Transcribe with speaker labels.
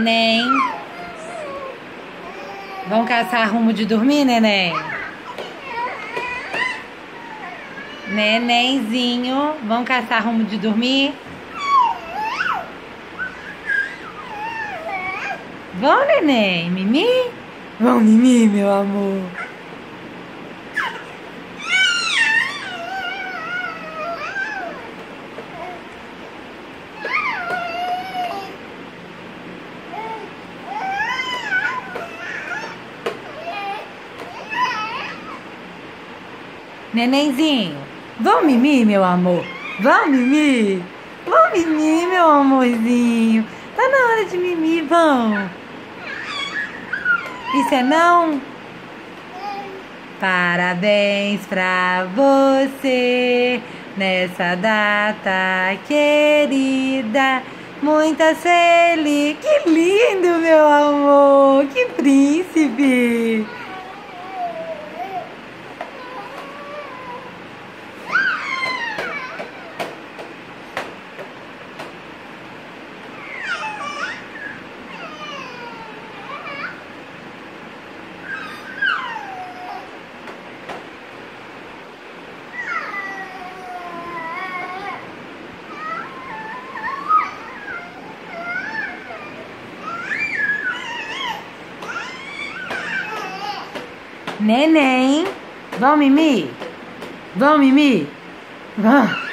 Speaker 1: Neném. Vão caçar rumo de dormir, neném? Nenenzinho, vão caçar rumo de dormir? Vão, neném? Mimi? Vão, Mimi, meu amor. Nenenzinho, vão Mimi, meu amor. Vão Mimi. Vão Mimi, meu amorzinho. Tá na hora de Mimi, vão. Isso é não? Parabéns pra você nessa data querida. Muita feliz. Que lindo, meu amor. Que príncipe. Neném. Vão, Mimi? Vão, Mimi? Vão.